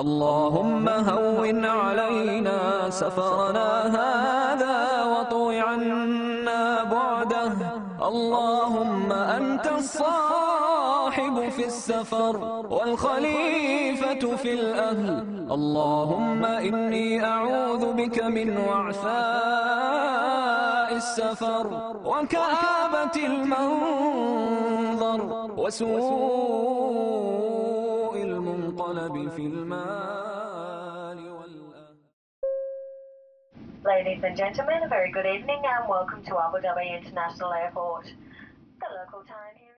اللهم هون علينا سفرنا هذا واطوي عنا بعده. اللهم أنت الصاحب في السفر والخليفة في الأهل. اللهم إني أعوذ بك من وعثاء السفر وكآبة المنظر وسوء المنقلب في المال والأهل Ladies and gentlemen, a very good evening and welcome to Abu Dhabi International Airport. The local time here